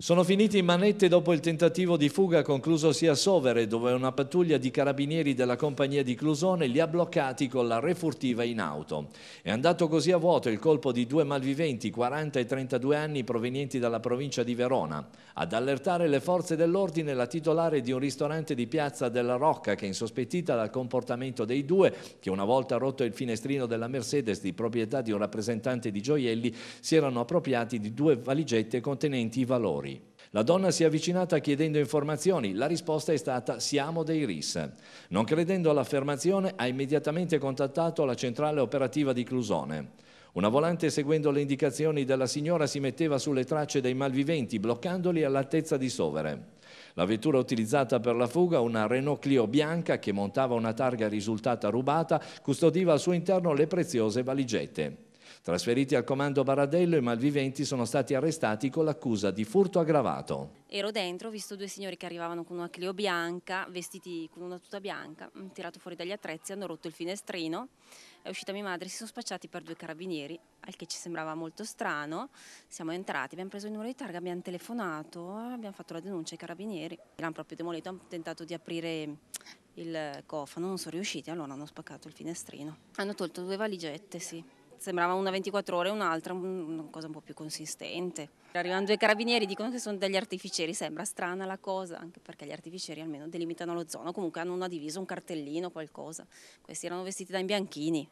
Sono finiti in manette dopo il tentativo di fuga conclusosi a Sovere, dove una pattuglia di carabinieri della compagnia di Clusone li ha bloccati con la refurtiva in auto. È andato così a vuoto il colpo di due malviventi, 40 e 32 anni, provenienti dalla provincia di Verona. Ad allertare le forze dell'ordine la titolare di un ristorante di Piazza della Rocca, che insospettita dal comportamento dei due, che una volta rotto il finestrino della Mercedes di proprietà di un rappresentante di gioielli, si erano appropriati di due valigette contenenti i valori. La donna si è avvicinata chiedendo informazioni, la risposta è stata siamo dei RIS. Non credendo all'affermazione ha immediatamente contattato la centrale operativa di Clusone. Una volante seguendo le indicazioni della signora si metteva sulle tracce dei malviventi bloccandoli all'altezza di Sovere. La vettura utilizzata per la fuga, una Renault Clio bianca che montava una targa risultata rubata, custodiva al suo interno le preziose valigette. Trasferiti al comando Baradello, i malviventi sono stati arrestati con l'accusa di furto aggravato. Ero dentro, ho visto due signori che arrivavano con una Clio bianca, vestiti con una tuta bianca, hanno tirato fuori dagli attrezzi, hanno rotto il finestrino, è uscita mia madre, si sono spacciati per due carabinieri, al che ci sembrava molto strano. Siamo entrati, abbiamo preso il numero di targa, abbiamo telefonato, abbiamo fatto la denuncia ai carabinieri. L'hanno proprio demolito, hanno tentato di aprire il cofano, non sono riusciti, allora hanno spaccato il finestrino. Hanno tolto due valigette, sì sembrava una 24 ore un'altra, una cosa un po' più consistente. Arrivano due carabinieri, dicono che sono degli artificieri, sembra strana la cosa, anche perché gli artificieri almeno delimitano lo zona, comunque hanno una divisa, un cartellino, qualcosa. Questi erano vestiti da imbianchini.